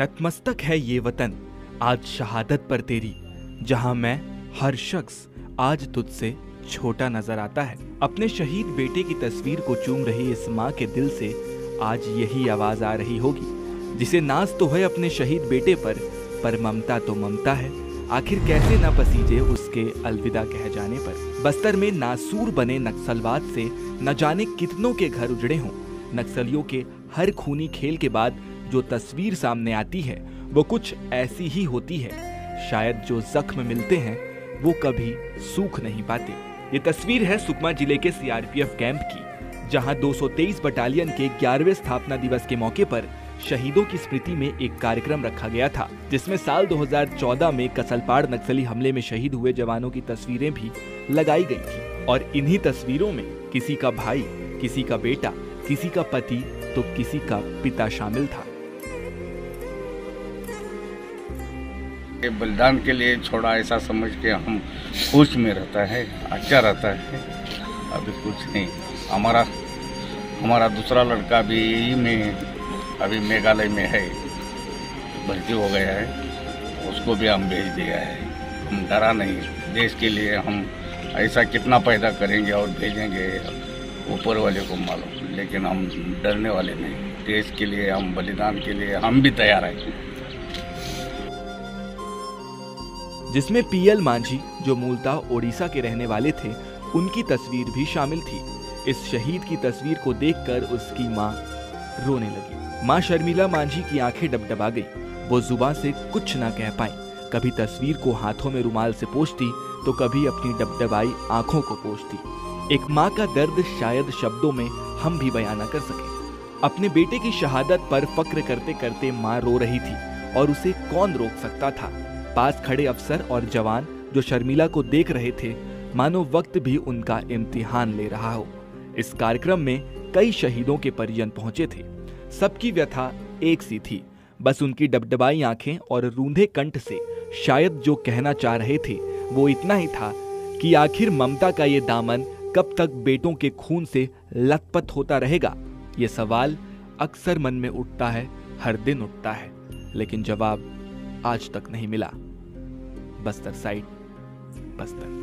नतमस्तक है ये वतन, आज शहादत पर तेरी, जहाँ मैं हर शख्स आज तुझसे छोटा नज़र आता है। अपने शहीद बेटे की तस्वीर को चूम रही इस माँ के दिल से आज यही आवाज़ आ रही होगी, जिसे नाज तो है अपने शहीद बेटे पर पर ममता तो ममता है। आखिर कैसे न पसीजे उसके अलविदा कह जाने पर। बस्तर में नासूर बने नक्सलवाद से न जाने कितनों के घर उजड़े हों। नक्सलियों के हर खूनी खेल के बाद जो तस्वीर सामने आती है, वो कुछ ऐसी ही होती है। शायद जो जख्म मिलते हैं, वो कभी सूख नहीं पाते। ये तस्वीर है सुकमा ज़िले के सीआरपीएफ कैंप की, जहाँ 223 बटालियन के 11वें स्थापना दिवस के मौके पर शहीदों की स्मृति में एक कार्यक्रम रखा गया था, जिसमें साल 2014 में कसलपाड़ नक्सली हमले में शहीद हुए जवानों की तस्वीरें भी लगाई गई थी। और इन्हीं तस्वीरों में किसी का भाई, किसी का बेटा, किसी का पति तो किसी का पिता शामिल था। बलिदान के लिए छोड़ा ऐसा समझ के हम खुश में रहता है अच्छा रहता है। अभी कुछ नहीं। हमारा हमारा दूसरा लड़का भी यही में, अभी मेघालय में है। भर्ती हो गया है। उसको भी हम भेज दिया है। हम डरा नहीं। देश के लिए हम ऐसा कितना पैदा करेंगे और भेजेंगे, ऊपर वाले को मालूम। लेकिन हम डरने वाले नहीं। देश के लिए, हम बलिदान के लिए हम भी तैयार हैं। जिसमें पीएल मांझी, जो मूलतः ओडिशा के रहने वाले थे, उनकी तस्वीर भी शामिल थी। इस शहीद की तस्वीर को देखकर उसकी माँ रोने लगी। माँ शर्मिला मांझी की आँखें डबडबा गई। वो ज़ुबान से कुछ ना कह पाई। कभी तस्वीर को हाथों में रुमाल से पोछती तो कभी अपनी डबडबाई आँखों को पोछती। एक माँ का दर्द शायद शब्दों में हम भी बयान न कर सके। अपने बेटे की शहादत पर फक्र करते करते माँ रो रही थी, और उसे कौन रोक सकता था? पास खड़े अफसर और जवान जो शर्मिला को देख रहे थे, मानो वक्त भी उनका इम्तिहान ले रहा हो। इस कार्यक्रम में कई शहीदों के परिजन पहुँचे थे। सबकी व्यथा एक सी थी। बस उनकी डबडबाई आँखें और रूंधे कंठ से शायद जो कहना चाह रहे थे, वो इतना ही था कि आखिर ममता का ये दामन कब तक बेटों के खून से लथपथ होता रहेगा? ये सवाल अक्सर मन में उठता है, हर दिन उठता है। लेकिन जवाब आज तक नहीं मिला। बस्तर साइड बस्तर।